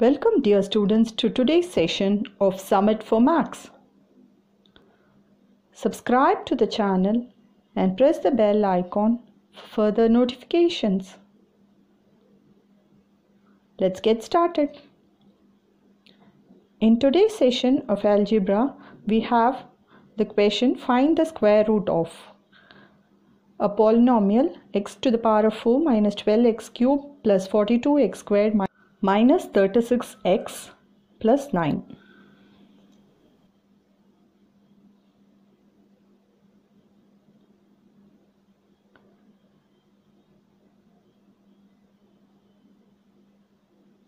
Welcome dear students to today's session of Summit for Maths. Subscribe to the channel and press the bell icon for further notifications. Let's get started. In today's session of algebra, we have the question find the square root of a polynomial x to the power of 4 minus 12x cubed plus 42x squared minus 36x plus 9.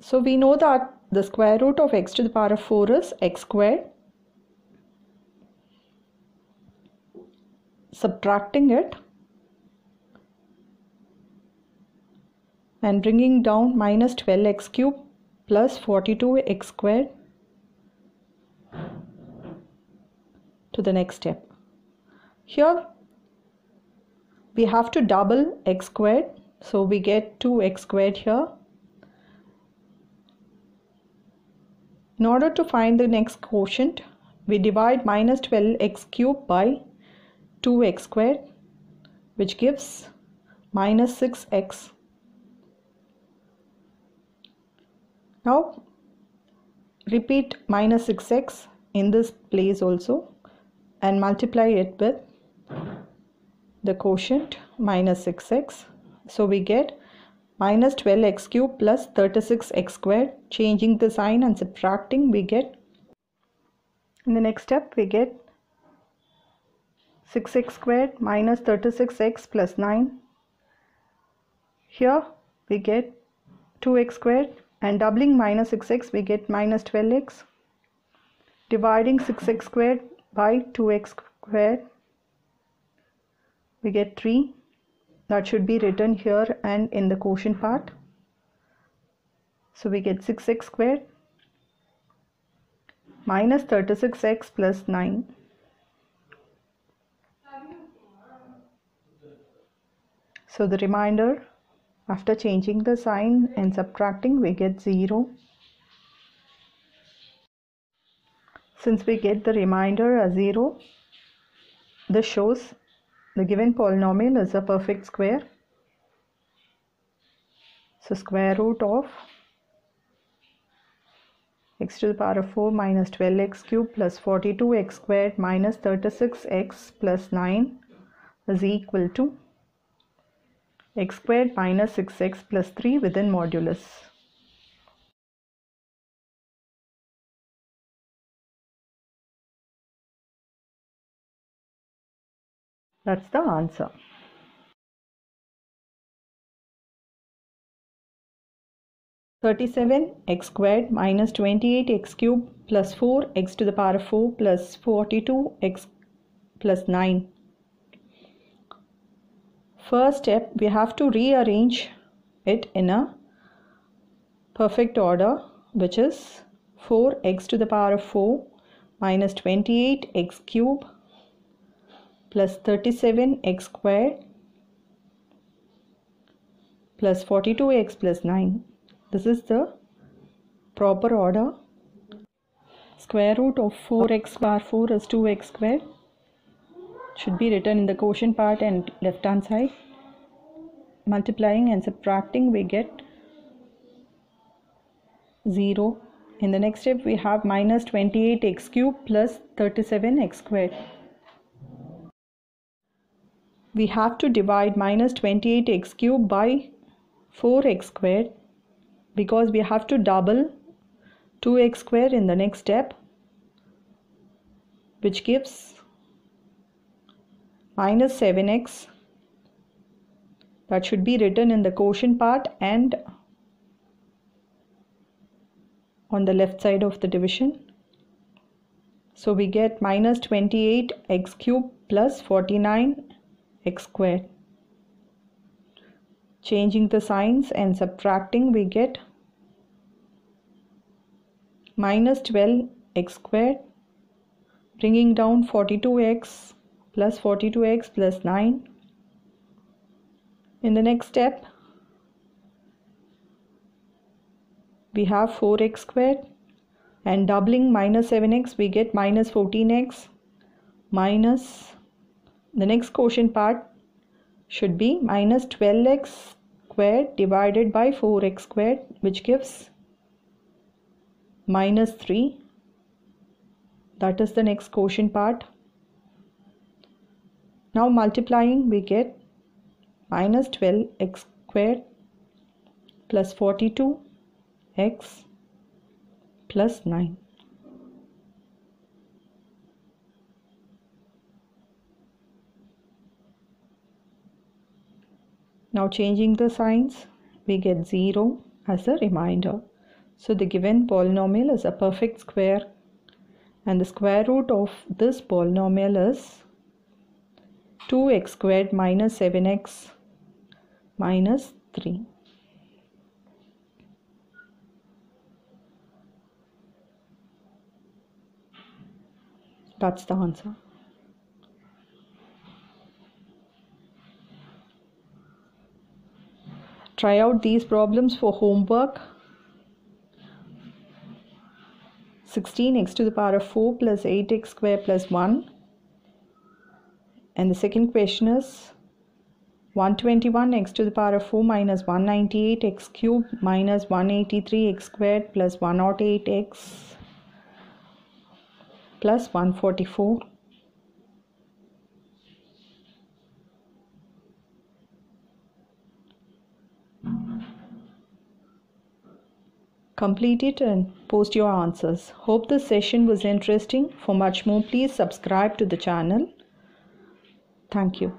So we know that the square root of x to the power of 4 is x squared. Subtracting it and bringing down minus 12x cube plus 42x squared to the next step. Here we have to double x squared so we get 2x squared here. In order to find the next quotient we divide minus 12x cube by 2x squared which gives minus 6x Now repeat minus 6x in this place also and multiply it with the quotient minus 6x. So we get minus 12x cube plus 36x squared. Changing the sign and subtracting we get in the next step we get 6x squared minus 36x plus 9. Here we get 2x squared and doubling minus 6x we get minus 12x dividing 6x squared by 2x squared we get 3 that should be written here and in the quotient part. So we get 6x squared minus 36x plus 9 so the remainder after changing the sign and subtracting we get 0. Since we get the remainder as 0, this shows the given polynomial is a perfect square. So square root of x to the power of 4 minus 12x cubed plus 42x squared minus 36x plus 9 is equal to x squared minus 6x plus 3 within modulus. That's the answer. Thirty-seven x squared minus twenty-eight x cubed plus four x to the power of four plus forty-two x plus nine First step, we have to rearrange it in a perfect order, which is 4x to the power of 4 minus 28x cube plus 37x squared plus 42x plus 9. This is the proper order. Square root of 4x bar 4 is 2x squared should be written in the quotient part and left hand side. Multiplying and subtracting we get 0 in the next step we have minus 28x cube plus 37x squared. We have to divide minus 28x cube by 4x squared because we have to double 2x squared in the next step which gives minus 7x that should be written in the quotient part and on the left side of the division. So we get minus 28 x cube plus 49 x squared. Changing the signs and subtracting we get minus 12 x squared bringing down 42x plus 42x plus 9 in the next step we have 4x squared and doubling minus 7x we get minus 14x minus the next quotient part should be minus 12x squared divided by 4x squared which gives minus 3 that is the next quotient part now multiplying we get minus 12x squared plus 42x plus 9 Now changing the signs, we get 0 as a reminder. So the given polynomial is a perfect square and the square root of this polynomial is 2x squared minus 7x minus 3. That's the answer. Try out these problems for homework. 16x to the power of 4 plus 8x square plus 1. And the second question is 121x to the power of 4 minus 198x cubed minus 183x squared plus 108x plus 144. Complete it and post your answers. Hope this session was interesting. For much more, please subscribe to the channel. Thank you.